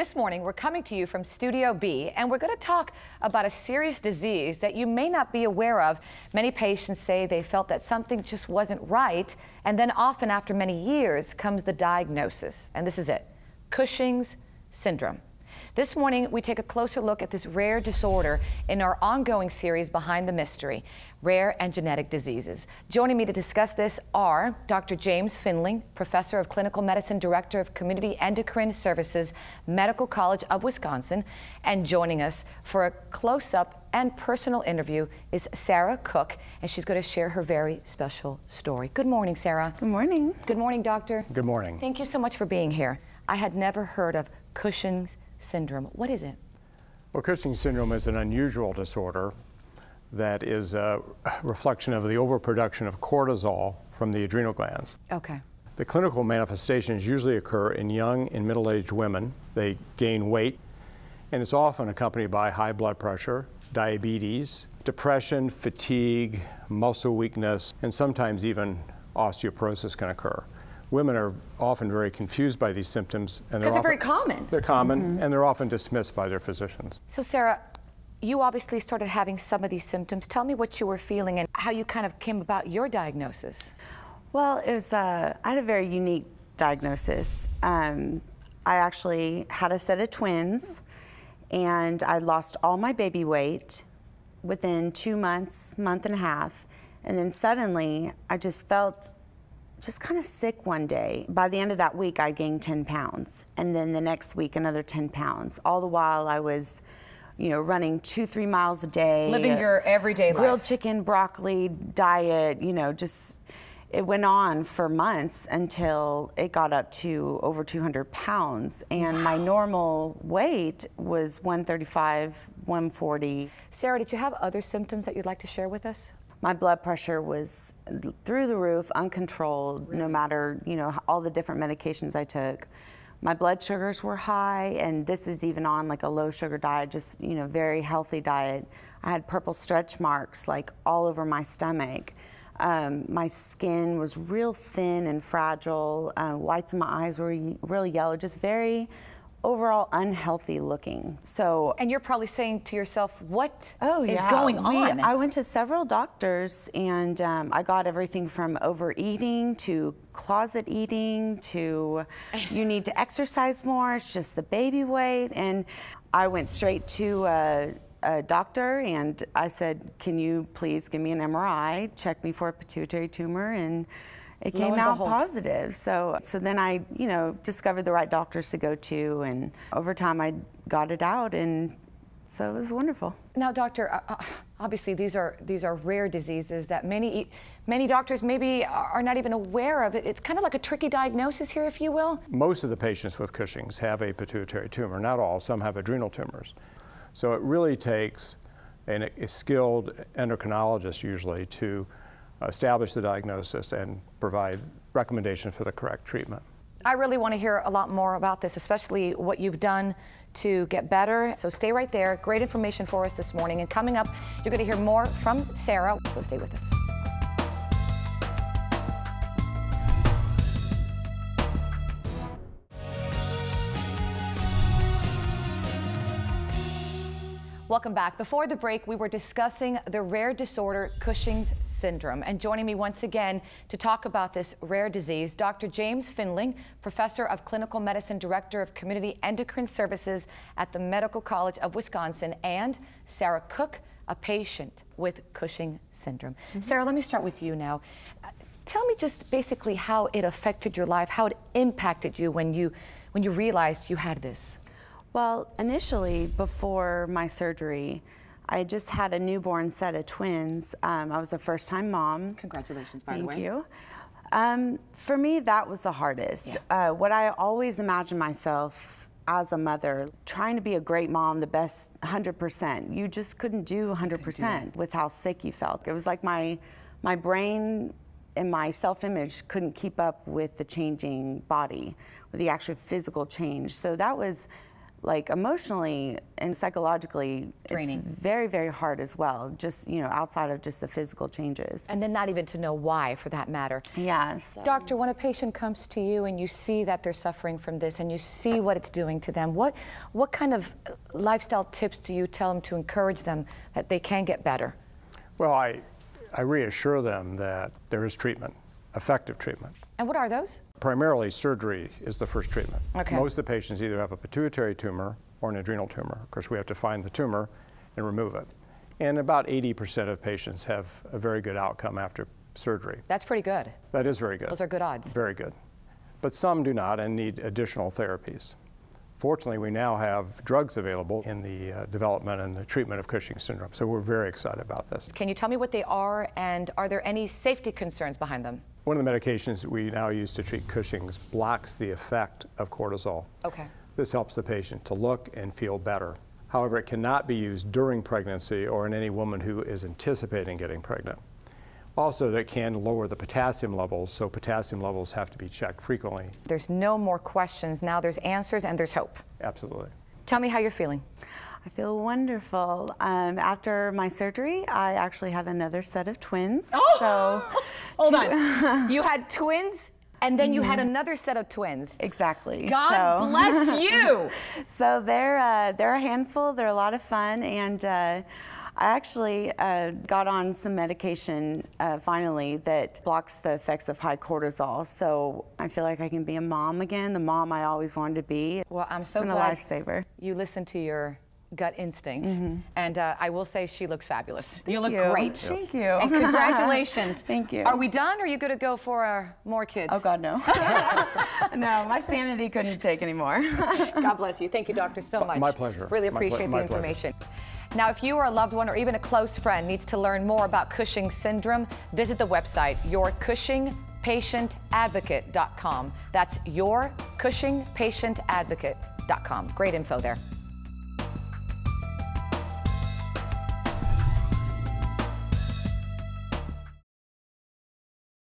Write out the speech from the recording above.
This morning, we're coming to you from Studio B, and we're going to talk about a serious disease that you may not be aware of. Many patients say they felt that something just wasn't right, and then often after many years comes the diagnosis, and this is it Cushing's syndrome. This morning, we take a closer look at this rare disorder in our ongoing series, Behind the Mystery Rare and Genetic Diseases. Joining me to discuss this are Dr. James Findling, Professor of Clinical Medicine, Director of Community Endocrine Services, Medical College of Wisconsin, and joining us for a close up and personal interview is Sarah Cook, and she's going to share her very special story. Good morning, Sarah. Good morning. Good morning, Doctor. Good morning. Thank you so much for being here. I had never heard of Cushing's syndrome. What is it? Well, Cushing syndrome is an unusual disorder that is a reflection of the overproduction of cortisol from the adrenal glands. Okay. The clinical manifestations usually occur in young and middle-aged women. They gain weight, and it's often accompanied by high blood pressure, diabetes, depression, fatigue, muscle weakness, and sometimes even osteoporosis can occur women are often very confused by these symptoms. Because they're, they're very common. They're common, mm -hmm. and they're often dismissed by their physicians. So, Sarah, you obviously started having some of these symptoms. Tell me what you were feeling and how you kind of came about your diagnosis. Well, it was, uh, I had a very unique diagnosis. Um, I actually had a set of twins, and I lost all my baby weight within two months, month and a half. And then suddenly, I just felt just kind of sick one day. By the end of that week, I gained 10 pounds. And then the next week, another 10 pounds. All the while, I was, you know, running two, three miles a day. Living your everyday grilled life. Grilled chicken, broccoli diet, you know, just, it went on for months until it got up to over 200 pounds. And wow. my normal weight was 135, 140. Sarah, did you have other symptoms that you'd like to share with us? My blood pressure was through the roof, uncontrolled, really? no matter, you know, all the different medications I took. My blood sugars were high, and this is even on like a low sugar diet, just, you know, very healthy diet. I had purple stretch marks like all over my stomach. Um, my skin was real thin and fragile. Uh, whites in my eyes were really yellow, just very overall unhealthy looking. So And you're probably saying to yourself, what oh, is yeah. going we, on? I went to several doctors and um, I got everything from overeating to closet eating to you need to exercise more, it's just the baby weight. And I went straight to a, a doctor and I said, can you please give me an MRI, check me for a pituitary tumor and it came out behold. positive. So, so then I, you know, discovered the right doctors to go to, and over time I got it out, and so it was wonderful. Now, doctor, uh, uh obviously these are these are rare diseases that many many doctors maybe are not even aware of. It. It's kind of like a tricky diagnosis here, if you will. Most of the patients with Cushing's have a pituitary tumor. Not all. Some have adrenal tumors. So it really takes an, a skilled endocrinologist usually to establish the diagnosis and provide recommendations for the correct treatment. I really want to hear a lot more about this, especially what you've done to get better. So stay right there. Great information for us this morning. And coming up, you're going to hear more from Sarah. So stay with us. Welcome back. Before the break, we were discussing the rare disorder Cushing's syndrome. And joining me once again to talk about this rare disease, Dr. James Findling, Professor of Clinical Medicine, Director of Community Endocrine Services at the Medical College of Wisconsin, and Sarah Cook, a patient with Cushing syndrome. Mm -hmm. Sarah, let me start with you now. tell me just basically how it affected your life, how it impacted you when you when you realized you had this. Well, initially, before my surgery, I just had a newborn set of twins. Um, I was a first time mom. Congratulations, by Thank the way. Thank you. Um, for me, that was the hardest. Yeah. Uh, what I always imagined myself as a mother, trying to be a great mom, the best 100%. You just couldn't do 100% with how sick you felt. It was like my, my brain and my self-image couldn't keep up with the changing body, with the actual physical change. So that was like emotionally and psychologically Draining. it's very very hard as well just you know outside of just the physical changes And then not even to know why, for that matter. yes Doctor, when a patient comes to you and you see that they're suffering from this and you see what it's doing to them, what, what kind of lifestyle tips do you tell them to encourage them that they can get better? Well, I, I reassure them that there is treatment, effective treatment. And what are those? Primarily, surgery is the first treatment. Okay. Most of the patients either have a pituitary tumor or an adrenal tumor. Of course, we have to find the tumor and remove it. And about 80% of patients have a very good outcome after surgery. That's pretty good. That is very good. Those are good odds. Very good. But some do not and need additional therapies. Fortunately, we now have drugs available in the uh, development and the treatment of Cushing's syndrome, so we're very excited about this. Can you tell me what they are and are there any safety concerns behind them? One of the medications that we now use to treat Cushing's blocks the effect of cortisol. Okay. This helps the patient to look and feel better. However, it cannot be used during pregnancy or in any woman who is anticipating getting pregnant. Also, that can lower the potassium levels, so potassium levels have to be checked frequently. There's no more questions. Now there's answers and there's hope. Absolutely. Tell me how you're feeling. I feel wonderful. Um, after my surgery, I actually had another set of twins. Oh! So, Hold on. you had twins and then you had another set of twins. exactly. God so, bless you. So they're uh, they're a handful. They're a lot of fun, and uh, I actually uh, got on some medication uh, finally that blocks the effects of high cortisol. So I feel like I can be a mom again, the mom I always wanted to be. Well, I'm so it's glad a lifesaver. you listened to your gut instinct. And uh, I will say she looks fabulous. you look you. great. Thank you. And congratulations. Thank you. Are we done or are you going to go for uh, more kids? Oh God, no. no, my sanity couldn't take anymore. God bless you. Thank you, doctor, so much. my pleasure. Really My ple- appreciate my the pleasure. information. Now, if you or a loved one or even a close friend needs to learn more about Cushing syndrome, visit the website yourcushingpatientadvocate.com. That's yourcushingpatientadvocate.com. Great info there.